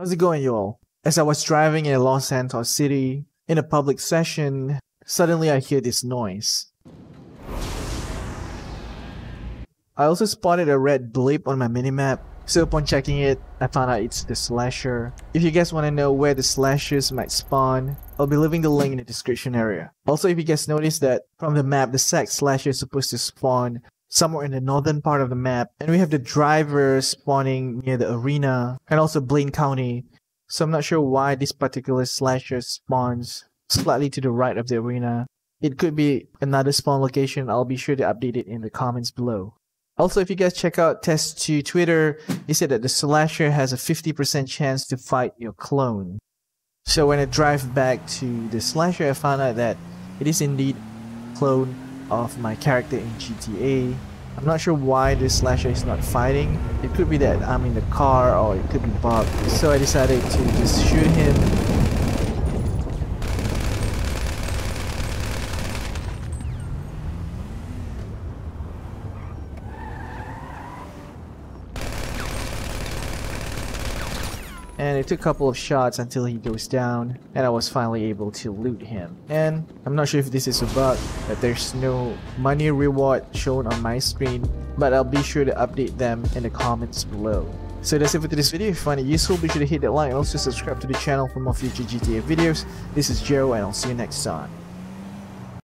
How's it going, y'all? As I was driving in Los Santos City in a public session, suddenly I hear this noise. I also spotted a red blip on my minimap, so upon checking it, I found out it's the slasher. If you guys want to know where the slashers might spawn, I'll be leaving the link in the description area. Also, if you guys notice that from the map, the sex slasher is supposed to spawn somewhere in the northern part of the map. And we have the driver spawning near the arena and also Blaine County. So I'm not sure why this particular slasher spawns slightly to the right of the arena. It could be another spawn location. I'll be sure to update it in the comments below. Also, if you guys check out Tez2 Twitter, he said that the slasher has a 50% chance to fight your clone. So when I drive back to the slasher, I found out that it is indeed clone of my character in GTA. I'm not sure why this slasher is not fighting. It could be that I'm in the car or it could be Bob. So I decided to just shoot him and it took a couple of shots until he goes down and I was finally able to loot him. And I'm not sure if this is a bug, that there's no money reward shown on my screen, but I'll be sure to update them in the comments below. So that's it for this video. If you find it useful, be sure to hit that like and also subscribe to the channel for more future GTA videos. This is Joe and I'll see you next time.